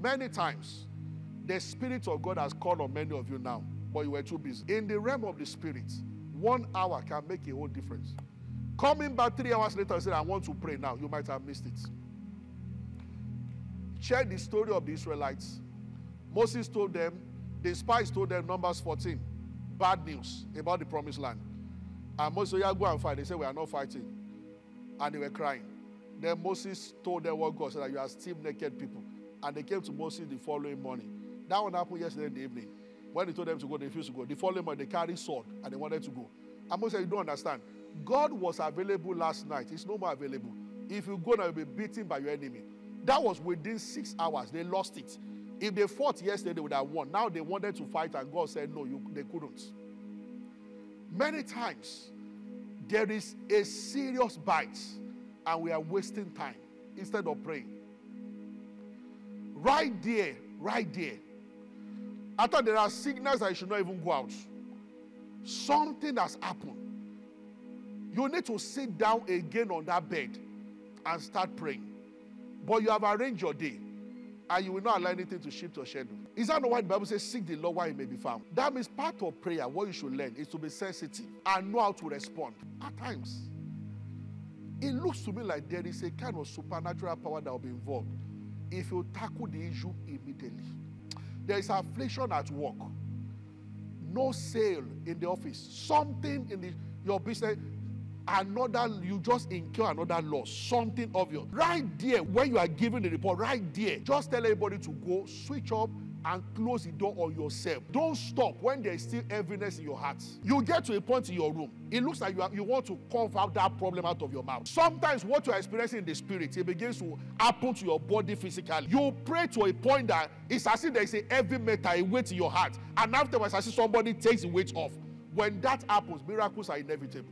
Many times, the Spirit of God has called on many of you now, but you were too busy. In the realm of the Spirit, one hour can make a whole difference. Coming back three hours later and saying, I want to pray now, you might have missed it. Check the story of the Israelites. Moses told them, the spies told them, Numbers 14, bad news about the promised land. And Moses said, go and fight. They said, We are not fighting. And they were crying. Then Moses told them what God said that you are still naked people. And they came to Moses the following morning. That one happened yesterday in the evening. When he told them to go, they refused to go. The following morning, they carried sword and they wanted to go. And Moses said, You don't understand. God was available last night. He's no more available. If you go now, you'll be beaten by your enemy. That was within six hours. They lost it. If they fought yesterday, they would have won. Now they wanted to fight, and God said, No, you, they couldn't. Many times, there is a serious bite, and we are wasting time instead of praying. Right there, right there. I thought there are signals that you should not even go out. Something has happened. You need to sit down again on that bed and start praying. But you have arranged your day and you will not allow anything to shift your schedule. Is that not why the Bible says, Seek the Lord while he may be found? That means part of prayer, what you should learn is to be sensitive and know how to respond. At times, it looks to me like there is a kind of supernatural power that will be involved if you tackle the issue immediately. There is affliction at work, no sale in the office, something in the, your business, another, you just incur another loss, something obvious. Right there, when you are giving the report, right there, just tell everybody to go, switch up, and close the door on yourself. Don't stop when there is still heaviness in your heart. You get to a point in your room, it looks like you, are, you want to cough out that problem out of your mouth. Sometimes what you are experiencing in the spirit, it begins to happen to your body physically. You pray to a point that it's as if there is a heavy metal, a weight in your heart, and afterwards, as if somebody takes the weight off. When that happens, miracles are inevitable.